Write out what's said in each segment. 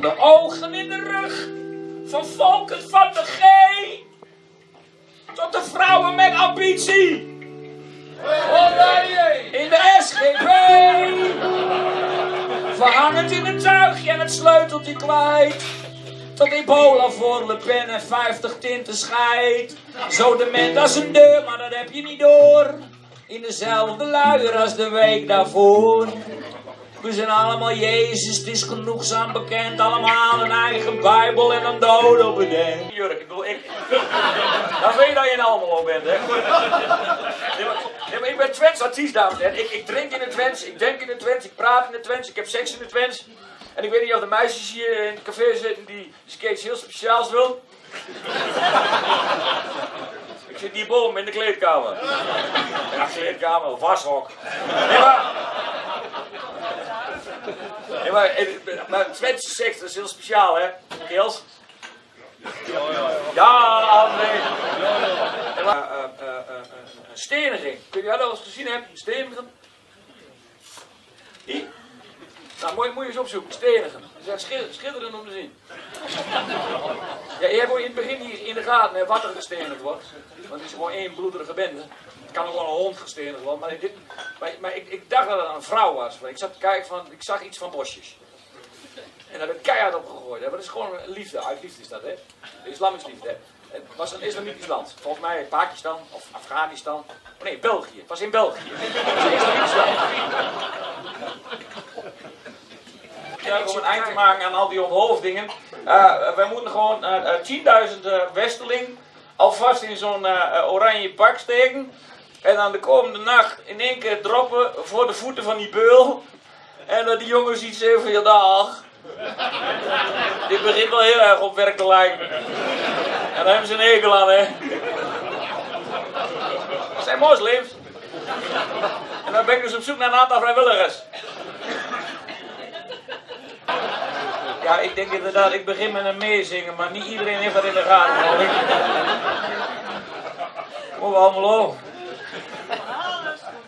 Van de ogen in de rug. Van Volkert van de G. Tot de vrouwen met ambitie. In de SGP. Verhangend in het tuigje en het sleuteltje kwijt. Tot ebola voor Le Pen en 50 tinten scheidt. Zo dement als een deur, maar dat heb je niet door. In dezelfde luier als de week daarvoor. We zijn allemaal Jezus, het is genoegzaam bekend. Allemaal een eigen Bijbel en een het eind. Jurk, ik bedoel, ik... Dan weet je dat je een Almelo bent, hè? Nee, maar, ik ben Twents artiest, dames en heren. Ik, ik drink in het Twents, ik denk in het Twents, ik praat in het Twents, ik heb seks in het Twents. En ik weet niet of de meisjes hier in het café zitten die iets heel speciaals willen. ik zit hierboven in de kleedkamer. Ja, kleedkamer, washok. Nee, maar... Maar, maar Twentse seks, dat is heel speciaal, hè? Keels? Ja, André. Nee, maar, eh, eh, eh, eh, steniging. Kun je dat wel eens gezien hebben? Stenigen? Die? Nou, moet je, moet je eens opzoeken. Stenigen. Dat is schitterend om te zien. Ja, je hebt in het begin niet in de gaten hè, wat er gestenigd wordt. Want het is gewoon één bloederige bende. Het kan ook wel een hond gestenigd worden. Maar, maar, maar ik, ik dacht dat het een vrouw was. Ik zat te kijken van, ik zag iets van bosjes. En daar heb ik keihard op gegooid. Dat is gewoon liefde. Uit liefde is dat, hè. De islam is liefde. Het was een islamitisch land. Volgens mij Pakistan of Afghanistan. Oh nee, België. Het was in België. Het een islamitisch land. Om een eind te maken aan al die onthoofdingen. Eh, wij moeten gewoon eh, eh, 10.000 eh, Westerling alvast in zo'n oranje pak steken. En dan de komende nacht in één keer droppen voor de voeten van die beul. En dat die jongens iets zeggen van dag. Dit begint wel heel erg op werk te lijken. En daar hebben ze een hekel aan, hè. Zijn moslims. En dan ben ik dus op zoek naar een aantal vrijwilligers. Ja, ik denk inderdaad, ik begin met een meezingen, maar niet iedereen heeft dat in de gaten. Kom allemaal op.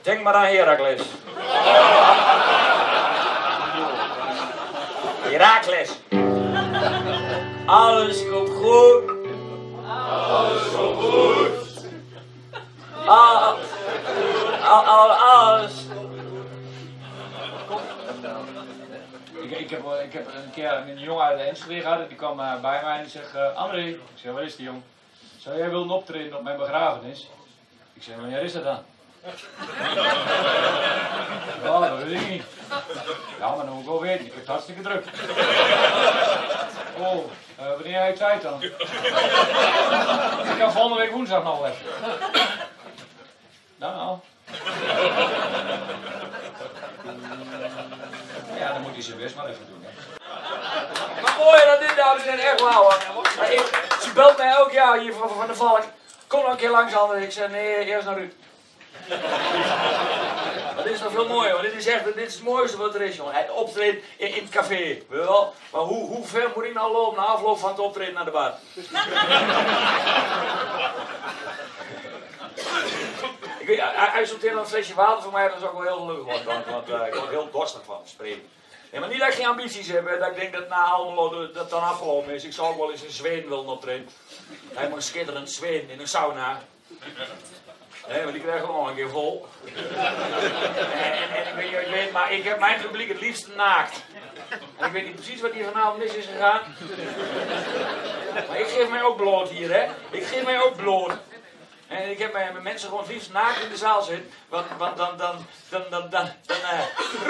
Denk maar aan Herakles. Herakles. Alles komt goed. Alles komt goed. Al, al, al, alles. Ik, ik, heb, ik heb een keer een jongen uit de Enschede gehad, die kwam eh, bij mij en die zegt, eh, André, ik zeg, wat is die jong? Zou jij willen optreden op mijn begrafenis? Ik zeg, wanneer is dat dan? Ja, dat weet niet. Ja, maar dan moet ik wel weten, ik heb het hartstikke druk. Oh, eh, wanneer heb je tijd dan? ik kan volgende week woensdag nog weg. Nou. Ja, dan moet hij zijn best maar even doen. Hè. Maar mooi dat dit, dames en heren, echt wauw. Ze belt mij elk jaar hier van, de Valk. Kom nog een keer langs, André. Ik zeg, nee, eerst naar u. Dit is nog veel mooier, want dit is echt dit is het mooiste wat er is, jongen. Het optreden in, het café, wel. Maar hoe, hoe ver moet ik nou lopen na afloop van het optreden naar de bar? Ik weet, hij, sorteert een flesje water voor mij, dat is ook wel heel gelukkig want, want eh, ik word heel dorstig van spreken. Nee, maar niet dat ik geen ambities heb, dat ik denk dat na Almelo dat dan afgelopen is. Ik zou ook wel eens in Zweden willen optreden. Hij moet schitterend Zweden in een sauna. Nee, maar die krijgen we nog een keer vol. En, en, ik, weet, maar ik heb mijn publiek het liefst naakt. En ik weet niet precies wat hier vanavond mis is gegaan. Maar ik geef mij ook bloot hier, hè. Ik geef mij ook bloot. En ik heb mijn mensen gewoon het liefst naakt in de zaal zitten. Want, want dan, dan, dan, dan, dan, dan, Ruud! Dan, eh,